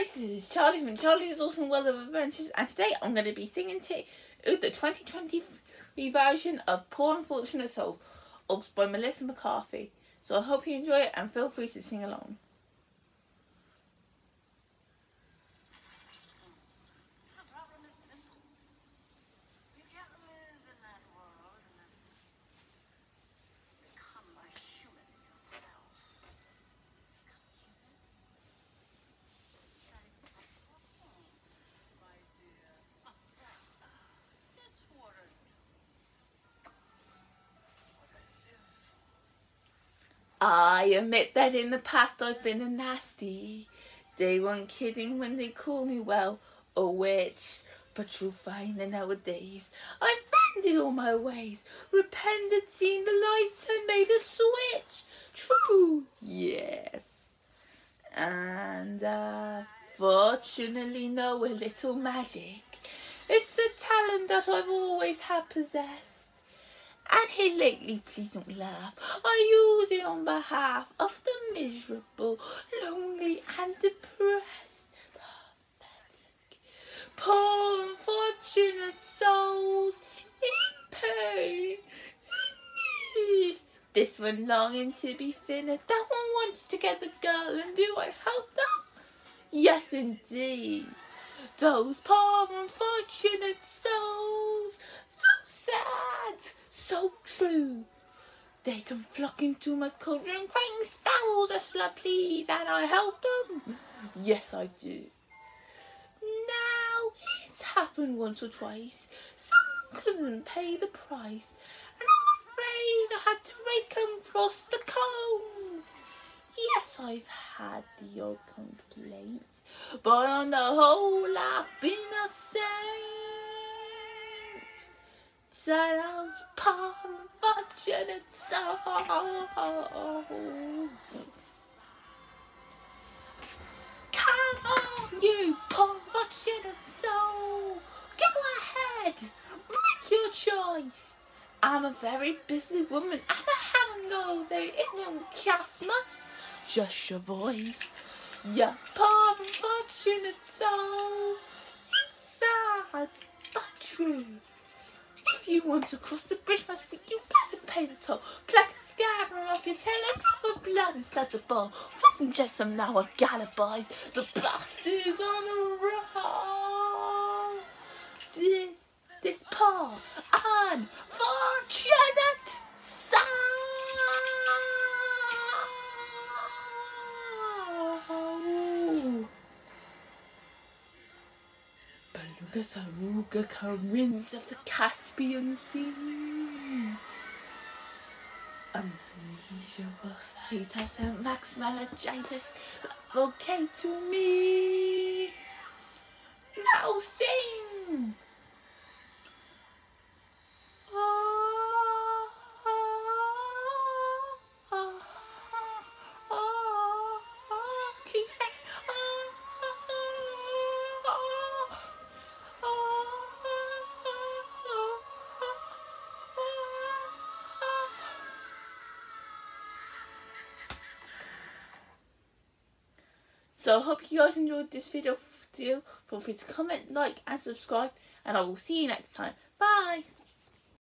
guys, this is Charlie from Charlie's Awesome World of Adventures and today I'm going to be singing to you the 2023 version of Poor Unfortunate Soul by Melissa McCarthy. So I hope you enjoy it and feel free to sing along. I admit that in the past I've been a nasty. They weren't kidding when they called me, well, a witch. But you'll find that nowadays I've mended all my ways, repented, seen the light and made a switch. True, yes. And uh, fortunately know a little magic. It's a talent that I've always had possessed. And here lately, please don't laugh, I use it on behalf of the miserable, lonely and depressed. Pathetic, poor unfortunate souls in pain, in need. This one longing to be finished, that one wants to get the girl and do I help them? Yes indeed. Those poor unfortunate souls, so sad so true. Can flock into my cauldron crying spells, Ursula, please, and I help them. Yes, I do. Now, it's happened once or twice. Someone couldn't pay the price, and I'm afraid I had to rake and frost the cones. Yes, I've had the odd complaint, but on the whole, I've been a saint. Shadows palm fortunate souls. Come on, you poor fortunate soul. Go ahead, make your choice. I'm a very busy woman and I haven't got day. It won't cost much, just your voice. You poor unfortunate soul. It's sad but true. If you want to cross the bridge, my sweet, you pay the toll. Pluck a scab off your tail and drop of blood inside the bowl. Flex and jetsam now a gallopise. The bus is on a roll. This, this poor, unfortunate soul. Beluga Sevruga Corinth of the Caspian Sea. Amnesia Rositas and Max Malagitis okay to me. So I hope you guys enjoyed this video. Feel free to comment, like and subscribe and I will see you next time. Bye!